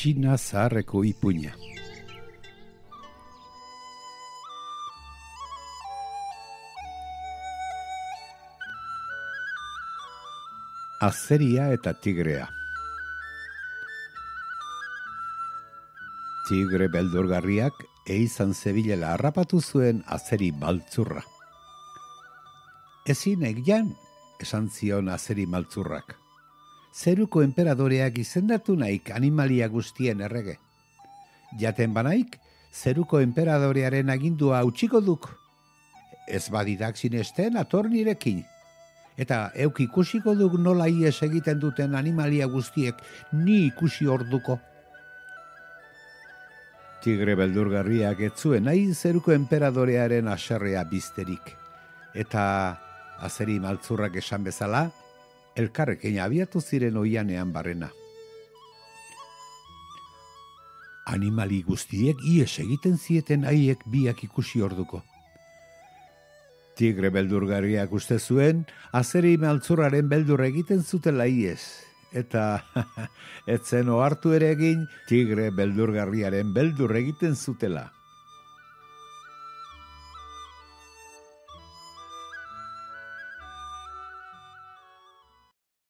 Txina zaharreko ipuña. Azeria eta tigrea. Tigre beldurgarriak eizan zebilela harrapatu zuen azeri maltzurra. Ezin egian, esan zion azeri maltzurrak. Zeruko enperadoreak izendatu naik animalia guztien errege. Jaten banaik, zeruko enperadorearen agindua utziko duk. Ez badidak sinesten atornirekin. Eta euk ikusiko duk nola ies egiten duten animalia guztiek ni ikusi orduko. Tigre beldurgarriak etzuen nahi zeruko enperadorearen aserrea bizterik. Eta azeri maltzurrak esan bezala, elkarrekin abiatu ziren oianean barrena. Animali guztiek ies egiten zieten haiek biak ikusi orduko. Tigre beldurgarriak uste zuen, azeri maltzurraren beldur egiten zutela ies. Eta etzen ohartu ere egin, tigre beldurgarriaren beldur egiten zutela.